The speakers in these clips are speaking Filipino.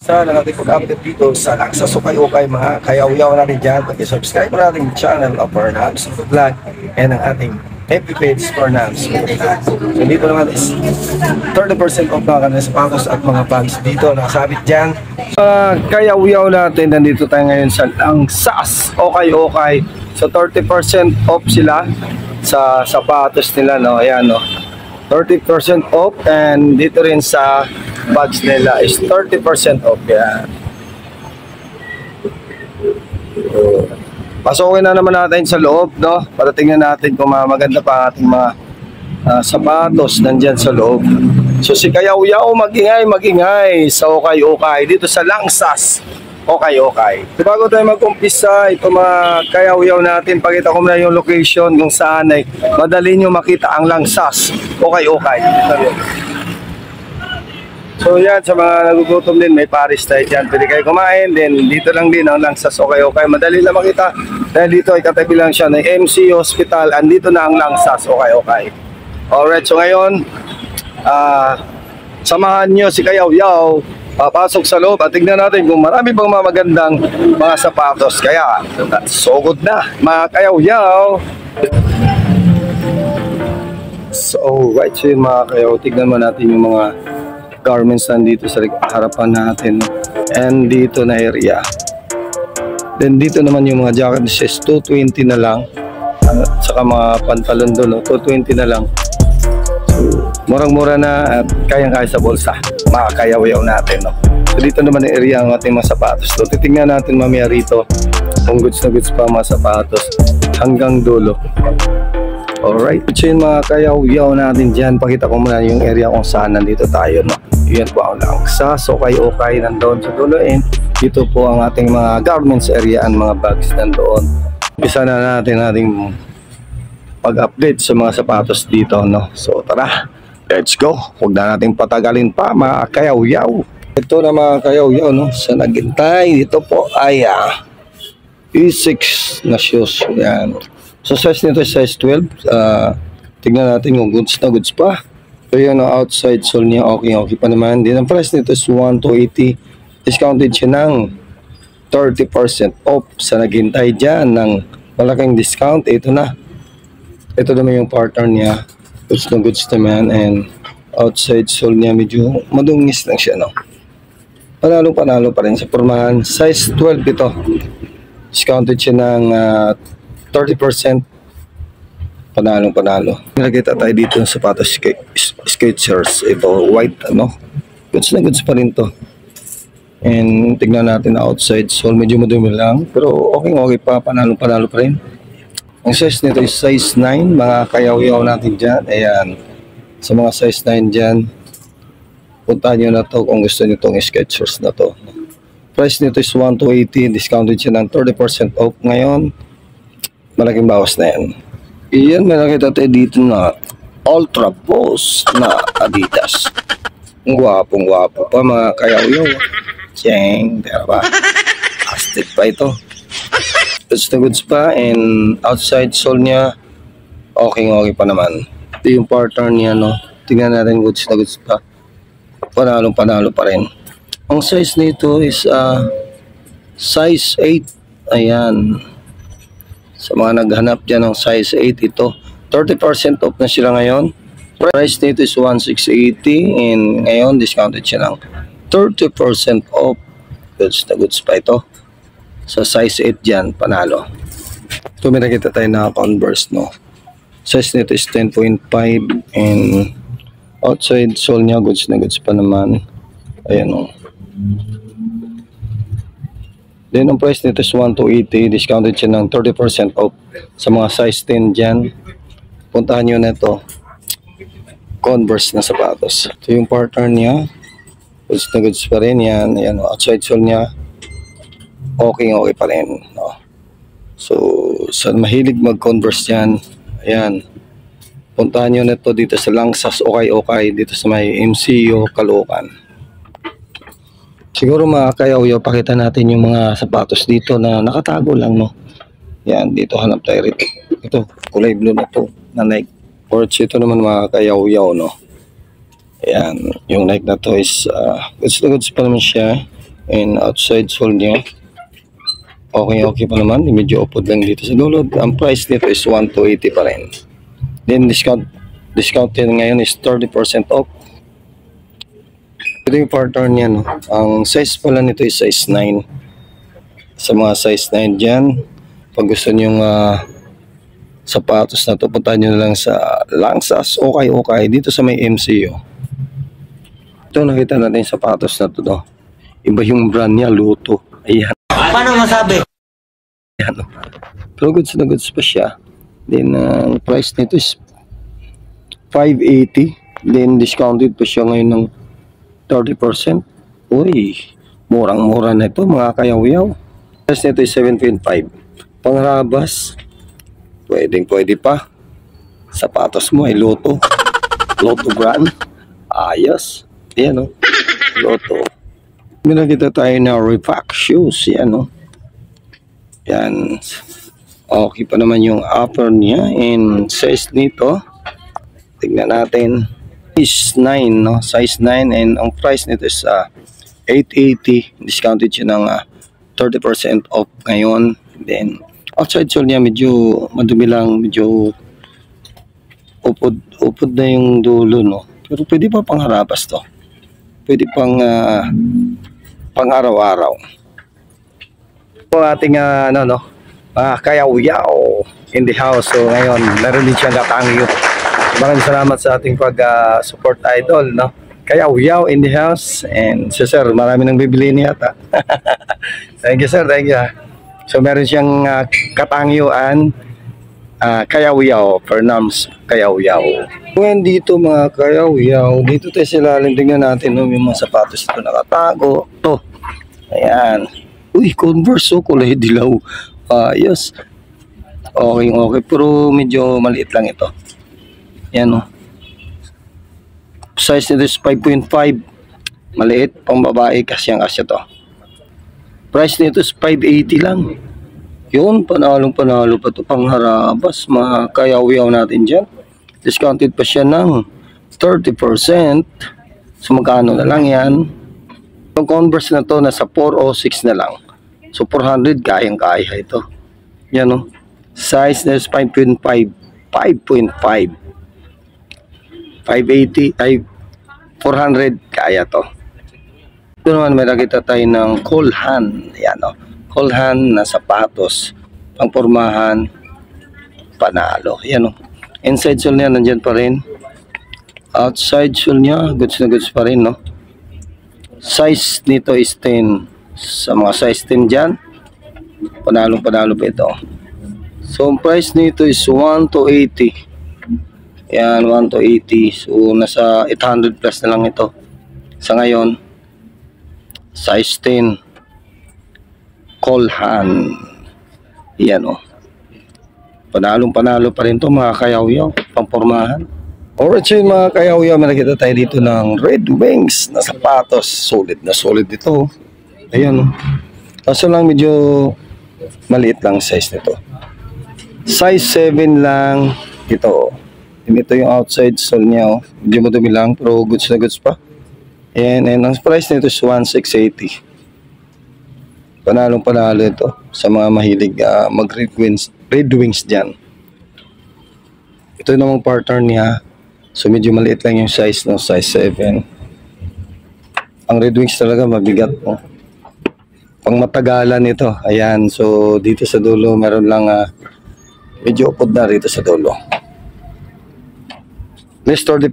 Sa natin pag-update dito sa Laksa Sukay-Ukay mga kayaw-yaw natin dyan. Pag-subscribe mo natin channel of Bernards Vlog and ang ating FB page Bernards Vlog. So dito naman is 30% off mga sapatos at mga bags dito nakasabit dyan. Sa kayaw-yaw natin, nandito tayo ngayon sa Langsas Okay-Okay. So 30% off sila sa sapatos nila. No? Ayan, no? 30% off and dito rin sa bags nila is 30% off yan. So, Pasukin na naman natin sa loob, no? Para tingnan natin kung maganda pa ating mga ah, sapatos nandyan sa loob. So si Kayaw-Yaw, magingay, magingay sa Okay-Okay dito sa Langsas. Okay-Okay. So, bago tayo mag-umpisa, ito mga Kayaw-Yaw natin, pakita ko muna yung location kung saan ay madali nyo makita ang Langsas. Okay-Okay. So yan, sa mga nagugutom din, may Paris tayo dyan. Pwede kayo kumain. Then dito lang din ang Langsas Okay Okay. Madali lang makita. Dahil dito ay katabi lang siya ng MC Hospital. Andito na ang Langsas Okay Okay. Alright, so ngayon, ah samahan nyo si Kayaw Yaw papasok sa loob at tignan natin kung marami pang mga mga sapatos. Kaya, sugod na, mga Kayaw Yaw. So, right so mga kayaw, tignan mo natin yung mga garments nandito sa harapan natin. And dito na area. Then dito naman yung mga jacket says 220 na lang. At saka mga pantalon doon no? 220 na lang. Murang mura na at kayang kaya sa bulsa. Makakayaw-yaw natin no? so dito naman yung area ang ating mga sapatos so titingnan natin mamaya rito kung goods na goods pa ang mga sapatos hanggang dulo Alright, so yun mga kayaw-yaw natin dyan. Pakita ko muna yung area kung saan nandito tayo. No? Yan po ang langsa. So okay-okay nandoon sa dulo. Dito po ang ating mga garments area and mga bags nandoon. Isa na natin ating pag-update sa mga sapatos dito. No? So tara, let's go. Huwag na natin patagalin pa mga kayaw-yaw. Ito na mga kayaw-yaw no? sa Nagintay. Dito po ay ah, E6 na shoes. Yan. So size nito size 12. Uh, tignan natin kung goods na goods pa. So yun ang outside sole niya. Okay, okay pa naman. Din ang price nito is 1 to 80. Discounted siya ng 30% off sa naghintay dyan ng malaking discount. Ito na. Ito naman yung partner niya. Goods na goods naman. And outside sole niya medyo madungis lang siya. No? Panalo panalo pa rin sa pormahan. Size 12 ito. Discounted siya ng ah, 30% panalong panalo. Nakita tayo dito ng sapatos Skechers. Ito white ano. Goods na goods pa rin to. And tignan natin na outside. So medyo madumi lang. Pero okay okay pa. Panalo panalo pa rin. Ang size nito is size 9. Mga kayaw-yaw natin dyan. Ayan. Sa mga size 9 dyan. Puntahan nyo na to kung gusto nyo tong Skechers na to. Price nito is 1 to 80. Discounted siya ng 30% off ngayon malaking bawas na yan. Iyan, may nakita tayo dito na Ultra Boss na Adidas. Ang gwapong gwapo pa mga kayaw-yaw. Cheng, tira ba? Plastic pa ito. Goods na goods pa and outside sole niya okay okay pa naman. Ito yung partner niya no. Tingnan natin goods na goods pa. Panalong panalo pa rin. Ang size nito is uh, size 8. Ayan. Sa mga naghanap dyan ng size 8 ito. 30% off na sila ngayon. Price nito is 1,680 and ngayon discounted siya ng 30% off. Goods na goods pa ito. Sa size 8 dyan, panalo. Ito may nakita tayo na Converse, no? Size nito is 10.5 and outside sole niya, goods na goods pa naman. Ayan, no? Then, ang price nito is 1 to 80. Discounted siya ng 30% off sa mga size 10 dyan. Puntahan nyo na ito. Converse na sapatos. Ito yung partner niya. Goods na goods pa rin yan. Ayan, oh, outside sole niya. Okay, okay pa rin. No? So, sa mahilig mag-converse yan, ayan. Puntahan nyo na ito dito sa Langsas Okay Okay dito sa may MCU Caloocan. Siguro mga kayaw pakita natin yung mga sapatos dito na nakatago lang, no? Yan, dito hanap tayo rito. Ito, kulay blue na to, na Nike. Porch, ito naman mga kayaw-yaw, no? Ayan, yung Nike na to is, uh, goods na goods pa naman siya. And outside sole niya. Okay, okay pa naman. Medyo upod lang dito sa dulo. Ang price nito is 1 to 80 pa rin. Then discount discounted ngayon is 30% off. Ito yung partner niya, no? Ang size pala nito is size 9. Sa mga size 9 dyan, pag gusto nyo uh, sapatos na to, punta nyo na lang sa Langsas, okay, okay, dito sa may MCO. Ito, nakita natin yung sapatos na to, no? Iba yung brand niya, Luto. Ayan. Paano masabi? Ayan, no? Pero goods na goods pa siya. Then, ang price nito is 580. Then, discounted pa siya ngayon ng 30%. Uy, murang-mura na ito mga kayaw-yaw. Price nito is 7.5. Pangrabas, pwedeng pwede pa. Sapatos mo ay Lotto. Lotto brand. Ayos. Yan o. Lotto. May nakita tayo na Repack shoes. Yan o. Yan. Okay pa naman yung upper niya. And size nito, tignan natin is 9 no? Size 9 and ang price nito is uh, 880 discounted siya ng uh, 30% off ngayon. Then outside sole niya medyo madumi lang medyo upod upod na yung dulo no? Pero pwede pa pang harapas to. Pwede pang uh, pang araw-araw. Po ating uh, ano no? Mga kayaw-yaw in the house. So ngayon meron din siyang katangyo Maraming salamat sa ating pag-support uh, idol, no? Kaya Uyaw in the house and si sir, marami nang bibili niya ata. thank you sir, thank you. So meron siyang uh, katangyuan uh, Kaya Uyaw, Fernams Kaya Uyaw. Kung dito mga Kaya Uyaw, dito tayo sila tingnan natin no, yung mga sapatos dito nakatago. To. Ayan. Uy, Converse oh, kulay dilaw. Uh, yes. Okay, okay. Pero medyo maliit lang ito. Yan o. Oh. Size nito is 5.5. Maliit, pang babae kasi ang asya to. Price nito is 580 lang. Yun, panalong panalo pa to pang harabas. Mga kayaw natin dyan. Discounted pa siya ng 30%. So magkano na lang yan. Yung Converse na to, nasa 406 na lang. So 400, kayang-kaya ito. Yan o. Oh. Size na is 5.5. 5.5. 580 ay 400 kaya to. Ito naman may nakita tayo ng Colhan yan o Colhan na sapatos. Pangpormahan panalo. Yan o inside sole niya nandyan pa rin. Outside sole niya goods na goods pa rin no? Size nito is 10 sa mga size 10 dyan panalong panalo pa ito. So price nito is 1 to 80 yan, 1 to 80. So, nasa 800 plus na lang ito. Sa ngayon, size 10. Colhan. Yan o. Oh. Panalong panalo pa rin to mga kayawyaw. Pampormahan. Alright, so yun mga kayawyaw, may nakita tayo dito ng Red Wings na sapatos. Solid na solid ito. Ayan o. Oh. Kaso lang medyo maliit lang size nito. Size 7 lang ito. Ito yung outside sole niya. Oh. Medyo madumi lang pero goods na goods pa. And, and ang price nito is 1,680. Panalong panalo ito sa mga mahilig uh, mag red wings, red wings dyan. Ito namang partner niya. So medyo maliit lang yung size no, size 7. Ang red wings talaga mabigat no. Pang matagalan ito. Ayan, so dito sa dulo meron lang uh, medyo upod na rito sa dulo. Less 30%.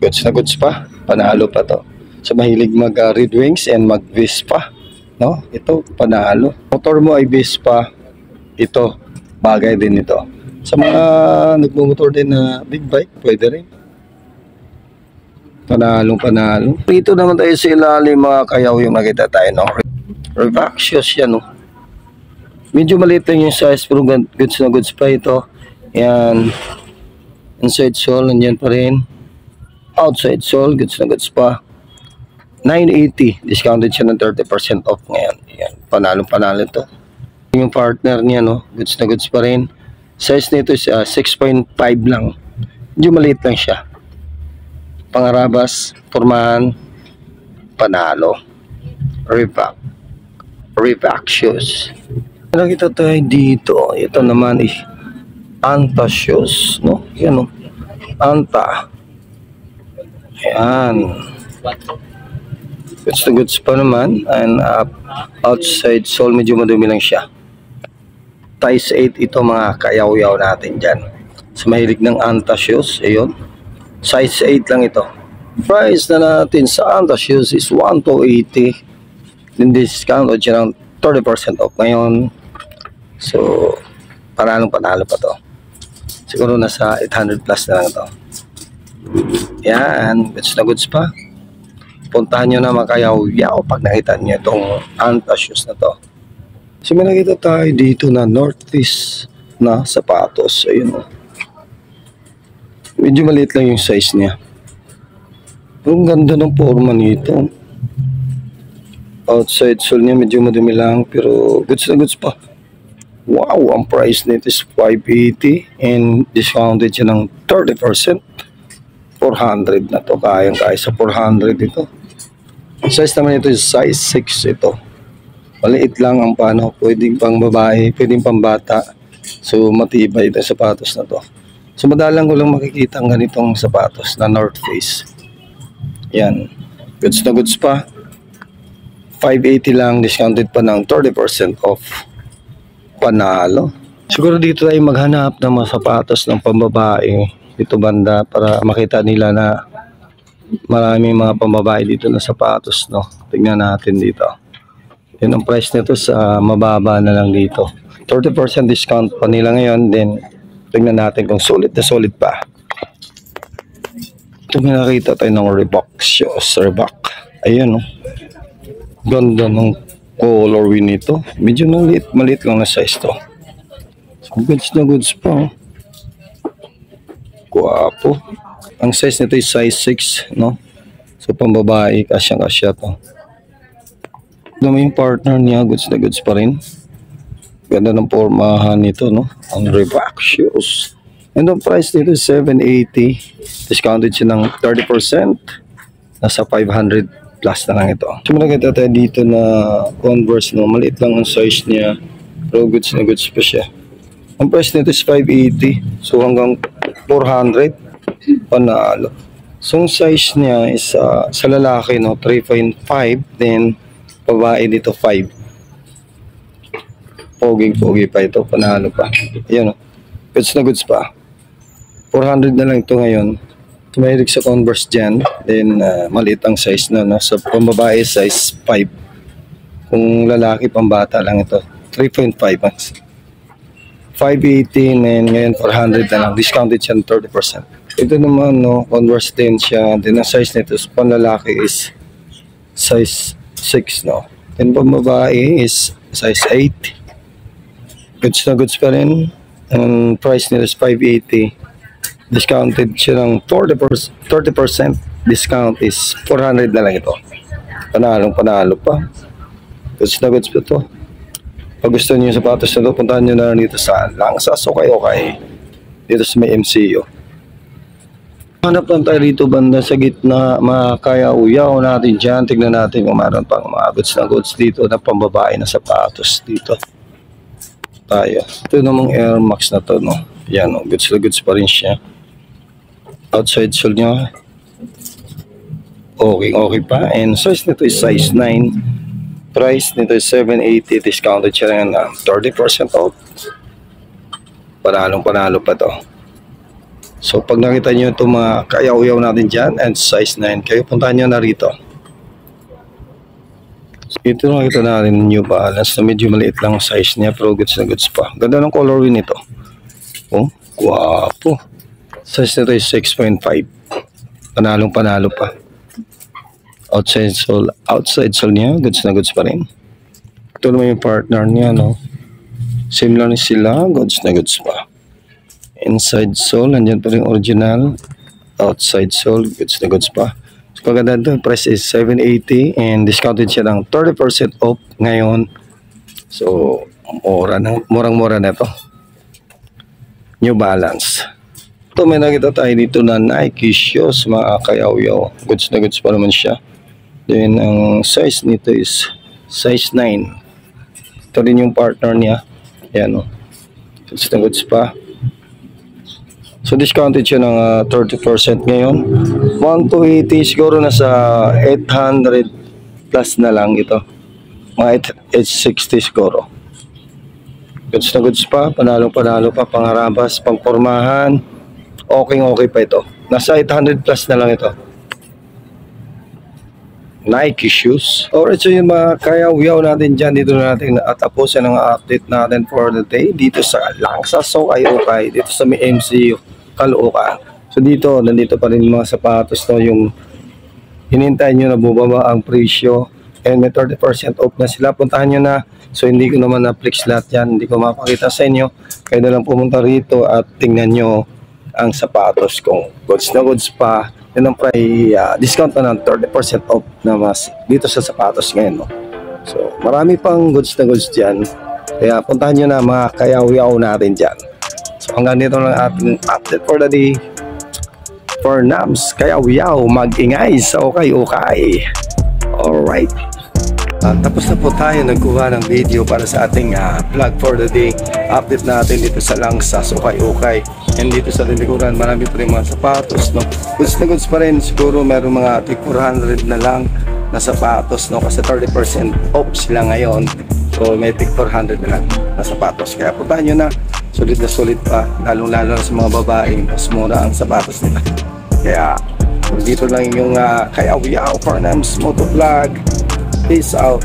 Goods na goods pa. Panalo pa to. Sa mahilig mag uh, Red Wings and mag Vespa. No? Ito, panalo. Motor mo ay Vespa. Ito, bagay din ito. Sa mga nagmumotor din na big bike, pwede rin. Panalong panalo. Dito naman tayo sa ilalim mga kayaw yung nakita tayo. No? Revaxious yan. No? Medyo maliit yung size pero goods na goods pa ito. Yan inside sole nandiyan pa rin outside sole goods na goods pa 980 discounted siya ng 30% off ngayon yan panalo panalo to yung partner niya no goods na goods pa rin size nito is uh, 6.5 lang medyo maliit lang siya pangarabas formahan panalo Reebok. Reebok shoes. Nakita tayo dito. Ito naman eh. Anta shoes. No? Yan o. Anta. Ayan. Goods na goods pa naman. And uh, outside sole medyo madumi lang siya. Size 8 ito mga kayaw-yaw natin dyan. Sa mahilig ng Anta shoes. Ayun. Size 8 lang ito. Price na natin sa Anta shoes is 1 to 80. Then discount o dyan 30% off ngayon. So, panalong panalo pa to. Siguro nasa 800 plus na lang to. Yan, goods na goods pa. Puntahan nyo na makayaw-yaw pag nakita nyo itong Anta shoes na to. So may nakita tayo dito na Northeast na sapatos. Ayun o. Medyo maliit lang yung size niya. Pero ang ganda ng forma nito. Outside sole niya medyo madumi lang pero goods na goods pa. Wow, ang price nito is 580 and discounted siya ng 30%. 400 na to. Kayang kaya sa 400 ito. Size naman ito is size 6 ito. Maliit lang ang paano. Pwedeng pang babae, pwedeng pang bata. So matibay ito sapatos na to. So madalang ko lang makikita ang ganitong sapatos na North Face. Yan. Goods na goods pa. 580 lang, discounted pa ng 30% off. Panalo. Siguro dito tayo maghanap ng mga sapatos ng pambabae dito banda para makita nila na maraming mga pambabae dito na sapatos, no? Tingnan natin dito. Yun ang price nito sa mababa na lang dito. 30% discount pa nila ngayon, then tingnan natin kung solid na solid pa. Ito may nakita tayo ng Reebok shoes, Reebok. Ayun, no? Ganda ng colorway nito. Medyo maliit, maliit lang na size to. So, goods na goods pa, oh. Guwapo. Ang size nito is size 6, no? So, pambabae, kasyang-kasya to. Naman yung partner niya, goods na goods pa rin. Ganda ng pormahan nito, no? Ang Reebok shoes. And ang price nito is 780. Discounted siya ng 30%. Nasa 500 plus na lang ito. So, malagay tayo dito na Converse, no? Maliit lang ang size niya. Pero goods na goods pa siya. Ang price nito is 580. So, hanggang 400 panalo. So, ang size niya is uh, sa lalaki, no, 3.5. Then, babae dito 5. Pogi-pogi pa ito. Panalo pa. Ayan, no. Goods na goods pa. 400 na lang ito ngayon. Tumahilig sa Converse dyan. Then, uh, maliit ang size na. No? Sa pambabae, size 5. Kung lalaki, pambata lang ito. 3.5. 580 and ngayon 400 na lang. Discounted siya ng 30%. Ito naman, no, Converse din siya. Then ang size nito sa panlalaki is size 6, no. Then pambabae is size 8. Goods na goods pa rin. Ang price nito is 580. Discounted siya ng 30%, 30% discount is 400 na lang ito. Panalong panalo pa. Goods na goods pa to. Pag gusto niyo yung sapatos na ito, puntahan niyo na dito sa Langsas o kayo kay dito sa may MCU. Hanap lang tayo dito banda sa gitna, mga kaya uyaw natin dyan. Tignan natin kung meron pang mga goods na goods dito na pambabae na sapatos dito. Tayo. Ito namang Air Max na to, no? Yan, no? goods na goods pa rin siya. Outside sole niya. Okay, okay pa. And size nito is size 9. Price nito is 780. Discounted siya na 30% off. Panalong panalo pa to. So pag nakita nyo itong mga kayaw-yaw natin dyan and size 9, kayo puntahan nyo na rito. Ito nakita natin New Balance na medyo maliit lang ang size niya pero goods na goods pa. Ganda ng colorway nito. Oh, guwapo. Size nito is 6.5. Panalong panalo pa. Outside sole, outside sole niya, goods na goods pa rin. Ito naman yung partner niya, no? Same lang sila, goods na goods pa. Inside sole, nandyan pa rin original. Outside sole, goods na goods pa. So, kaganda ito, price is 780 and discounted siya ng 30% off ngayon. So, mura na, murang-mura na ito. New Balance. Ito, may nakita tayo dito na Nike shoes, mga kayaw-yaw. Goods na goods pa naman siya. Then, ang size nito is size 9 ito rin yung partner niya. Yan o goods na goods pa. So discounted siya ng ah, 30% ngayon. 1 to 80 siguro nasa 800 plus na lang ito. Mga 860 siguro. Goods na goods pa. Panalo panalo pa. Pangharabas pangpormahan okay okay pa ito nasa 800 plus na lang ito Nike shoes. Alright, so yung mga kayaw-yaw natin dyan, dito na natin atapusin ang update natin for the day dito sa Langsa Sokay Okay, dito sa may MCU Caloocan. So dito, nandito pa rin mga sapatos no, yung hinintay nyo na bubaba ang presyo and may 30% off na sila. Puntahan nyo na. So hindi ko naman na-flex lahat yan. Hindi ko mapakita sa inyo. Kaya na lang pumunta rito at tingnan nyo ang sapatos kung goods na goods pa. Yun ang pri uh, discount na ng 30% off na mas dito sa sapatos ngayon no? so marami pang goods na goods dyan. Kaya puntahan nyo na mga kayaw-yaw natin dyan. So hanggang dito lang ating update for the day. For NAMS kayaw-yaw mag-ingay sa okay-okay alright Ah, tapos na po tayo nagkuha ng video para sa ating ah, vlog for the day. Update natin dito sa Langsa, Ukay-Ukay. And dito sa Lilikuran, marami pa rin mga sapatos. No? Goods na goods pa rin. Siguro meron mga tig 400 na lang na sapatos. No? Kasi 30% off sila ngayon. So may tig 400 na lang na sapatos. Kaya puntahan nyo na. Sulit na sulit pa. Lalong-lalo sa mga babae. Mas mura ang sapatos nila. Kaya dito lang yung uh, kayaw-yaw for Nams Motovlog. Peace out.